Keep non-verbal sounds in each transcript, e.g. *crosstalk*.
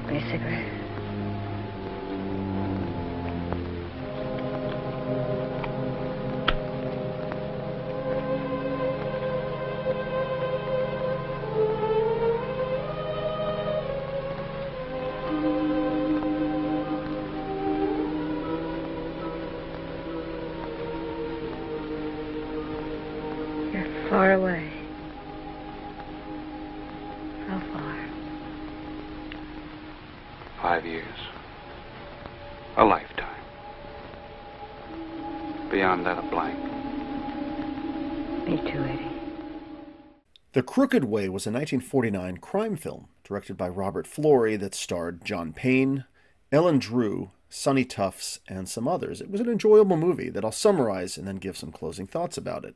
Light me a cigarette. You're far away. The Crooked Way was a 1949 crime film directed by Robert Florey that starred John Payne, Ellen Drew, Sonny Tufts, and some others. It was an enjoyable movie that I'll summarize and then give some closing thoughts about it.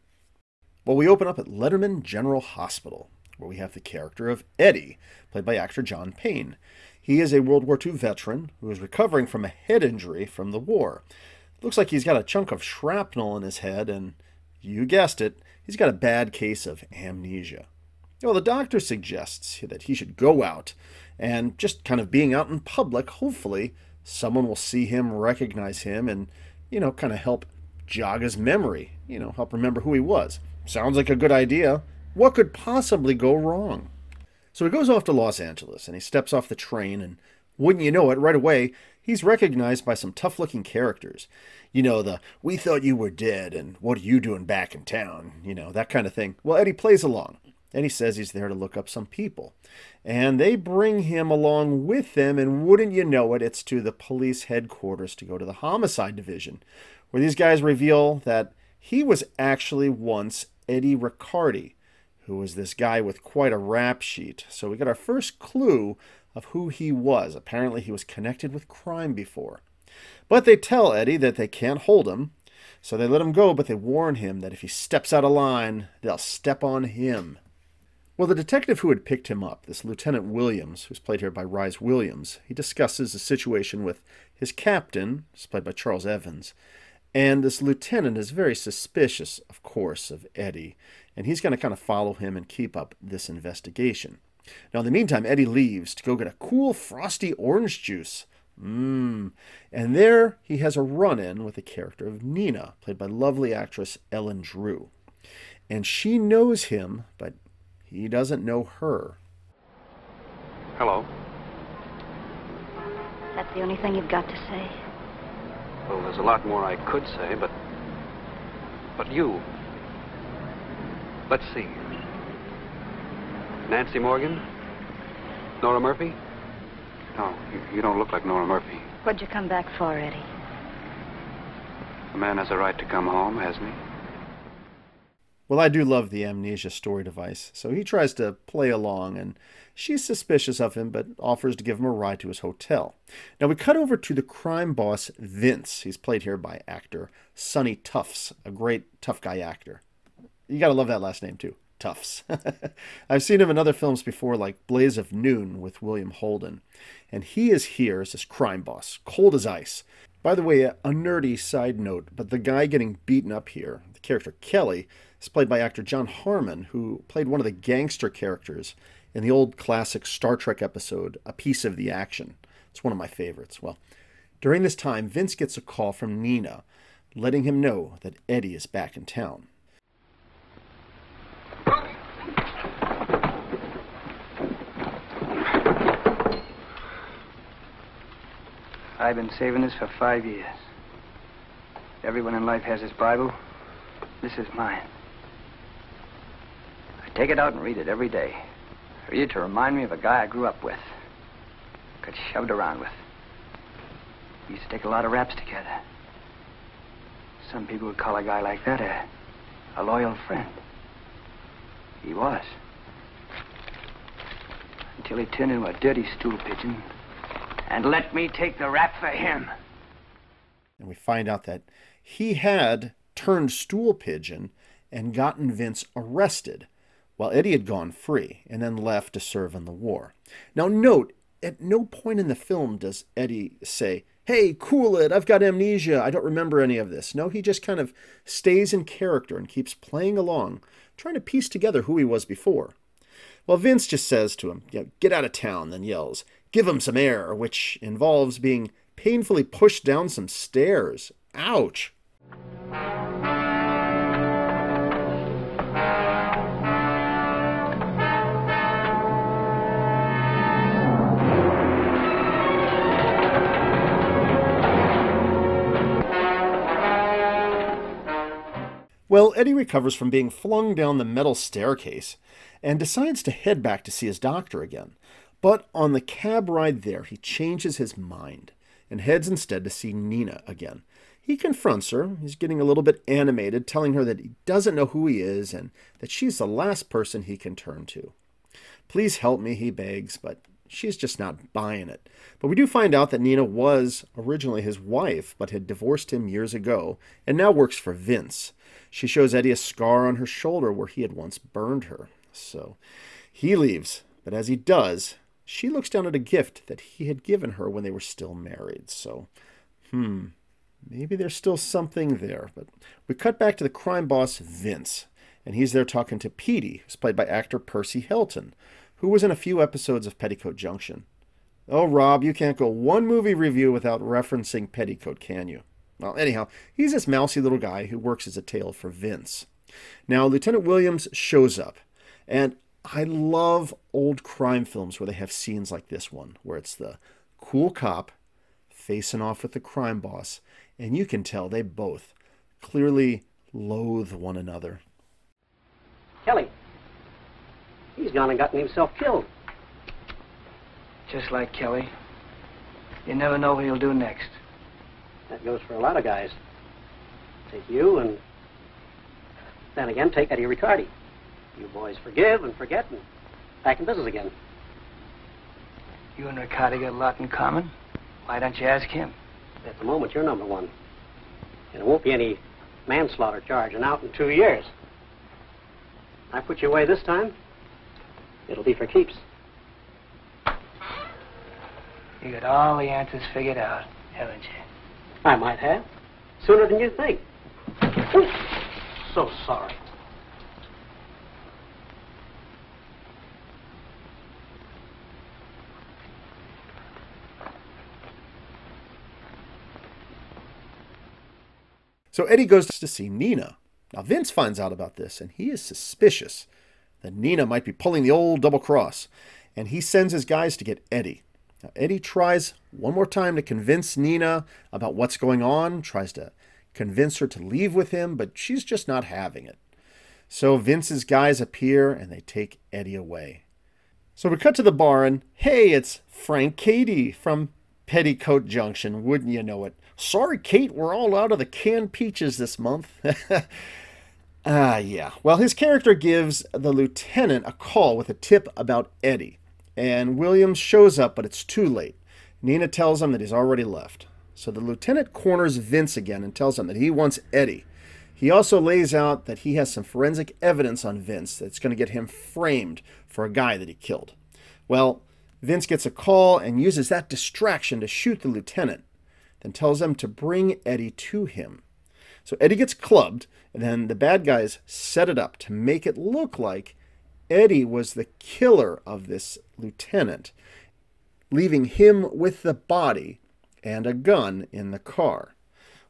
Well, we open up at Letterman General Hospital, where we have the character of Eddie, played by actor John Payne. He is a World War II veteran who is recovering from a head injury from the war. looks like he's got a chunk of shrapnel in his head, and you guessed it, he's got a bad case of amnesia. Well, the doctor suggests that he should go out and just kind of being out in public, hopefully, someone will see him, recognize him, and, you know, kind of help jog his memory, you know, help remember who he was. Sounds like a good idea. What could possibly go wrong? So he goes off to Los Angeles and he steps off the train, and wouldn't you know it, right away, he's recognized by some tough looking characters. You know, the we thought you were dead, and what are you doing back in town? You know, that kind of thing. Well, Eddie plays along, and he says he's there to look up some people. And they bring him along with them, and wouldn't you know it, it's to the police headquarters to go to the homicide division, where these guys reveal that he was actually once Eddie Riccardi, who was this guy with quite a rap sheet. So we got our first clue of who he was. Apparently, he was connected with crime before. But they tell Eddie that they can't hold him, so they let him go, but they warn him that if he steps out of line, they'll step on him. Well, the detective who had picked him up, this Lieutenant Williams, who's played here by Rhys Williams, he discusses the situation with his captain, who's played by Charles Evans, and this lieutenant is very suspicious, of course, of Eddie, and he's going to kind of follow him and keep up this investigation. Now, in the meantime, Eddie leaves to go get a cool, frosty orange juice. Mmm. And there he has a run in with the character of Nina, played by lovely actress Ellen Drew. And she knows him, but he doesn't know her. Hello. That's the only thing you've got to say. Well, there's a lot more I could say, but. But you. Let's see. Nancy Morgan? Nora Murphy? No, you, you don't look like Nora Murphy. What'd you come back for, Eddie? A man has a right to come home, hasn't he? Well, I do love the amnesia story device, so he tries to play along, and she's suspicious of him but offers to give him a ride to his hotel. Now we cut over to the crime boss, Vince. He's played here by actor Sonny Tufts, a great tough guy actor. You gotta love that last name, too. Tufts. *laughs* I've seen him in other films before, like Blaze of Noon with William Holden. And he is here as this crime boss, cold as ice. By the way, a nerdy side note, but the guy getting beaten up here, the character Kelly, is played by actor John Harmon, who played one of the gangster characters in the old classic Star Trek episode, A Piece of the Action. It's one of my favorites. Well, during this time, Vince gets a call from Nina, letting him know that Eddie is back in town. I've been saving this for five years. Everyone in life has his Bible. This is mine. Take it out and read it every day. Read it to remind me of a guy I grew up with. Got shoved around with. We used to take a lot of raps together. Some people would call a guy like that a, a loyal friend. He was. Until he turned into a dirty stool pigeon and let me take the rap for him. And we find out that he had turned stool pigeon and gotten Vince arrested, while Eddie had gone free and then left to serve in the war. Now, note, at no point in the film does Eddie say, Hey, cool it, I've got amnesia, I don't remember any of this. No, he just kind of stays in character and keeps playing along, trying to piece together who he was before. Well, Vince just says to him, yeah, Get out of town, then yells, give him some air, which involves being painfully pushed down some stairs. Ouch. Well, Eddie recovers from being flung down the metal staircase and decides to head back to see his doctor again. But on the cab ride there, he changes his mind and heads instead to see Nina again. He confronts her. He's getting a little bit animated, telling her that he doesn't know who he is and that she's the last person he can turn to. Please help me, he begs, but she's just not buying it. But we do find out that Nina was originally his wife, but had divorced him years ago and now works for Vince. She shows Eddie a scar on her shoulder where he had once burned her. So he leaves, but as he does, she looks down at a gift that he had given her when they were still married. So, hmm, maybe there's still something there. But we cut back to the crime boss, Vince, and he's there talking to Petey, who's played by actor Percy Helton, who was in a few episodes of Petticoat Junction. Oh, Rob, you can't go one movie review without referencing Petticoat, can you? Well, anyhow, he's this mousy little guy who works as a tail for Vince. Now, Lieutenant Williams shows up, and I love old crime films where they have scenes like this one, where it's the cool cop facing off with the crime boss, and you can tell they both clearly loathe one another. Kelly, he's gone and gotten himself killed. Just like Kelly. You never know what he'll do next. That goes for a lot of guys. Take you and then again take Eddie Riccardi. You boys forgive and forget and back in business again. You and Riccardi got a lot in common. Why don't you ask him? At the moment, you're number one. And it won't be any manslaughter charge and out in two years. I put you away this time, it'll be for keeps. You got all the answers figured out, haven't you? I might have. Sooner than you think. Ooh, so sorry. So Eddie goes to see Nina. Now Vince finds out about this, and he is suspicious that Nina might be pulling the old double cross, and he sends his guys to get Eddie. Now, Eddie tries one more time to convince Nina about what's going on, tries to convince her to leave with him, but she's just not having it. So Vince's guys appear and they take Eddie away. So we cut to the bar and hey, it's Frank Cady from Petticoat Junction, wouldn't you know it? Sorry, Kate, we're all out of the canned peaches this month. *laughs* Ah, uh, yeah. Well, his character gives the lieutenant a call with a tip about Eddie, and Williams shows up, but it's too late. Nina tells him that he's already left. So the lieutenant corners Vince again and tells him that he wants Eddie. He also lays out that he has some forensic evidence on Vince that's going to get him framed for a guy that he killed. Well, Vince gets a call and uses that distraction to shoot the lieutenant, then tells them to bring Eddie to him. So Eddie gets clubbed, and then the bad guys set it up to make it look like Eddie was the killer of this lieutenant, leaving him with the body and a gun in the car.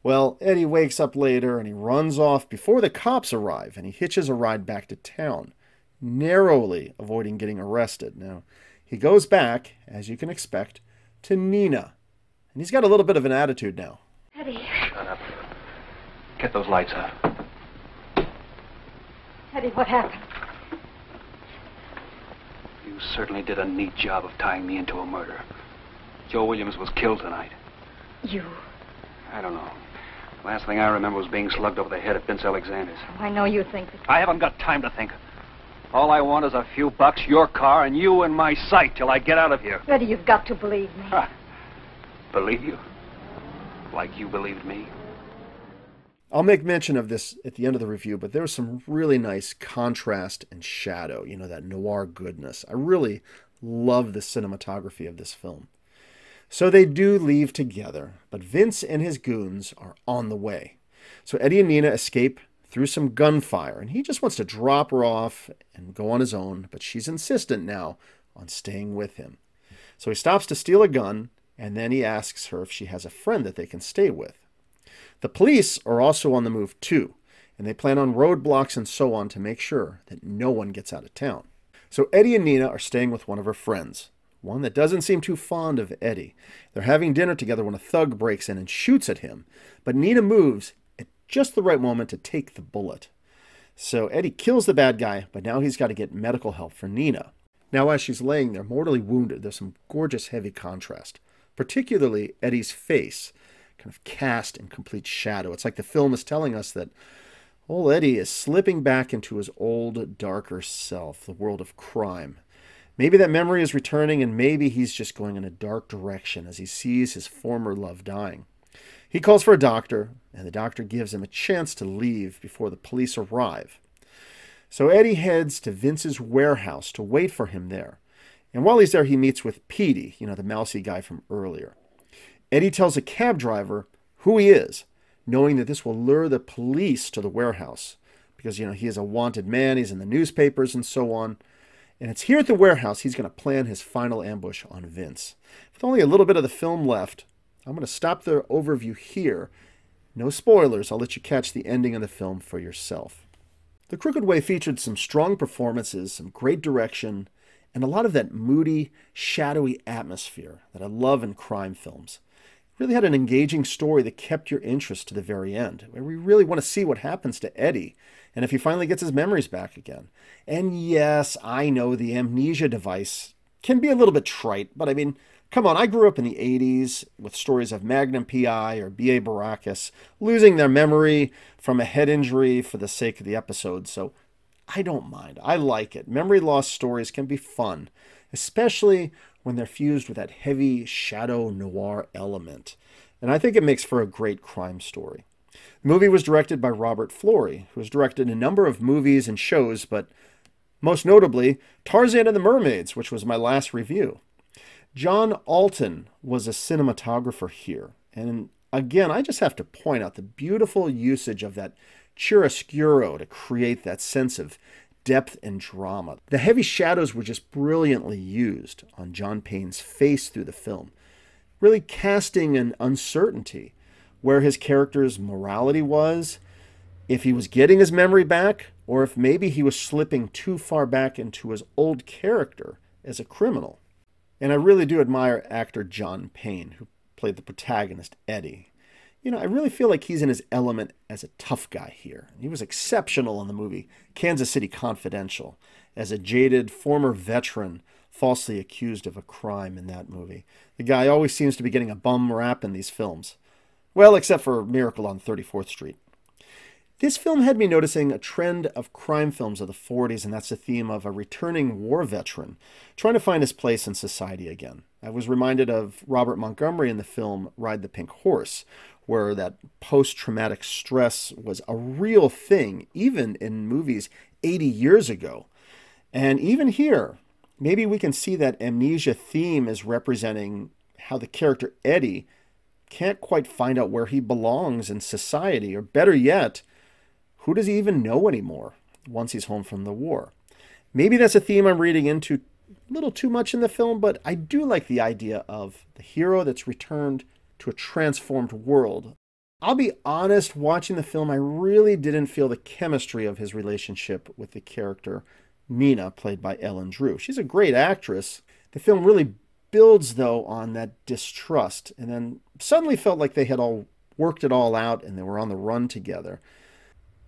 Well, Eddie wakes up later and he runs off before the cops arrive and he hitches a ride back to town, narrowly avoiding getting arrested. Now, he goes back, as you can expect, to Nina. And he's got a little bit of an attitude now. Eddie. Shut up. Get those lights out. Eddie, what happened? You certainly did a neat job of tying me into a murder. Joe Williams was killed tonight. You. I don't know. The last thing I remember was being slugged over the head at Vince Alexander's. Oh, I know you think that. I haven't got time to think. All I want is a few bucks, your car, and you in my sight till I get out of here. Eddie, you've got to believe me. Ha. Believe you? Like you believed me? I'll make mention of this at the end of the review, but there's some really nice contrast and shadow, you know, that noir goodness. I really love the cinematography of this film. So they do leave together, but Vince and his goons are on the way. So Eddie and Nina escape through some gunfire, and he just wants to drop her off and go on his own, but she's insistent now on staying with him. So he stops to steal a gun, and then he asks her if she has a friend that they can stay with. The police are also on the move too, and they plan on roadblocks and so on to make sure that no one gets out of town. So Eddie and Nina are staying with one of her friends, one that doesn't seem too fond of Eddie. They're having dinner together when a thug breaks in and shoots at him, but Nina moves at just the right moment to take the bullet. So Eddie kills the bad guy, but now he's got to get medical help for Nina. Now, as she's laying there, mortally wounded, there's some gorgeous heavy contrast, particularly Eddie's face, kind of cast in complete shadow. It's like the film is telling us that old Eddie is slipping back into his old, darker self, the world of crime. Maybe that memory is returning, and maybe he's just going in a dark direction as he sees his former love dying. He calls for a doctor, and the doctor gives him a chance to leave before the police arrive. So Eddie heads to Vince's warehouse to wait for him there. And while he's there, he meets with Petey, you know, the mousy guy from earlier. Eddie tells a cab driver who he is, knowing that this will lure the police to the warehouse because, you know, he is a wanted man, he's in the newspapers and so on. And it's here at the warehouse he's going to plan his final ambush on Vince. With only a little bit of the film left, I'm going to stop the overview here. No spoilers, I'll let you catch the ending of the film for yourself. The Crooked Way featured some strong performances, some great direction, and a lot of that moody, shadowy atmosphere that I love in crime films. Really had an engaging story that kept your interest to the very end, we really want to see what happens to Eddie and if he finally gets his memories back again. And yes, I know the amnesia device can be a little bit trite, but I mean, come on, I grew up in the 80s with stories of Magnum PI or B.A. Baracus losing their memory from a head injury for the sake of the episode, so I don't mind. I like it. Memory loss stories can be fun, especially when they're fused with that heavy shadow noir element. And I think it makes for a great crime story. The movie was directed by Robert Florey, who has directed a number of movies and shows, but most notably Tarzan and the Mermaids, which was my last review. John Alton was a cinematographer here, and again, I just have to point out the beautiful usage of that chiaroscuro to create that sense of depth and drama. The heavy shadows were just brilliantly used on John Payne's face through the film, really casting an uncertainty where his character's morality was, if he was getting his memory back, or if maybe he was slipping too far back into his old character as a criminal. And I really do admire actor John Payne, who played the protagonist, Eddie. You know, I really feel like he's in his element as a tough guy here. He was exceptional in the movie Kansas City Confidential as a jaded former veteran falsely accused of a crime in that movie. The guy always seems to be getting a bum rap in these films. Well, except for Miracle on 34th Street. This film had me noticing a trend of crime films of the 40s, and that's the theme of a returning war veteran trying to find his place in society again. I was reminded of Robert Montgomery in the film Ride the Pink Horse, where that post traumatic stress was a real thing, even in movies 80 years ago. And even here, maybe we can see that amnesia theme is representing how the character Eddie can't quite find out where he belongs in society, or better yet, who does he even know anymore once he's home from the war? Maybe that's a theme I'm reading into a little too much in the film, but I do like the idea of the hero that's returned to a transformed world. I'll be honest, watching the film, I really didn't feel the chemistry of his relationship with the character Nina, played by Ellen Drew. She's a great actress. The film really builds, though, on that distrust, and then suddenly felt like they had all worked it all out and they were on the run together.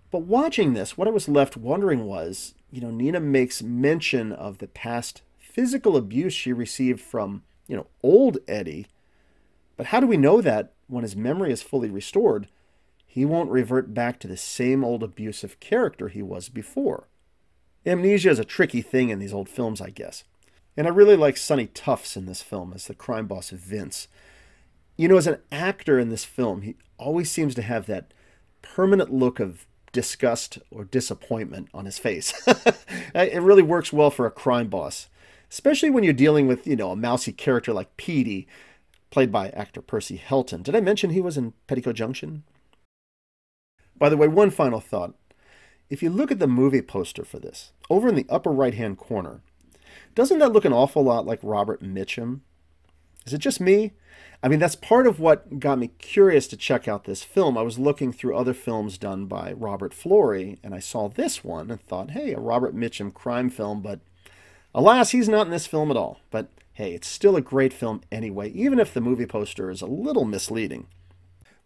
But watching this, what I was left wondering was, you know, Nina makes mention of the past physical abuse she received from, you know, old Eddie. But how do we know that when his memory is fully restored, he won't revert back to the same old abusive character he was before? Amnesia is a tricky thing in these old films, I guess. And I really like Sonny Tufts in this film as the crime boss Vince. You know, as an actor in this film, he always seems to have that permanent look of disgust or disappointment on his face. *laughs* it really works well for a crime boss, especially when you're dealing with, you know, a mousy character like Petey, played by actor Percy Helton. Did I mention he was in Petticoat Junction? By the way, one final thought. If you look at the movie poster for this, over in the upper right hand corner, doesn't that look an awful lot like Robert Mitchum? Is it just me? I mean, that's part of what got me curious to check out this film. I was looking through other films done by Robert Florey, and I saw this one and thought, hey, a Robert Mitchum crime film, but alas, he's not in this film at all. But hey, it's still a great film anyway, even if the movie poster is a little misleading.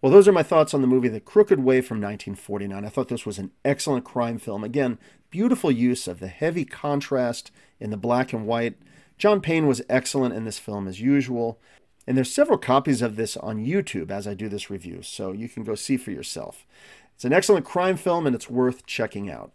Well, those are my thoughts on the movie The Crooked Way from 1949. I thought this was an excellent crime film. Again, beautiful use of the heavy contrast in the black and white. John Payne was excellent in this film as usual. And there's several copies of this on YouTube as I do this review, so you can go see for yourself. It's an excellent crime film and it's worth checking out.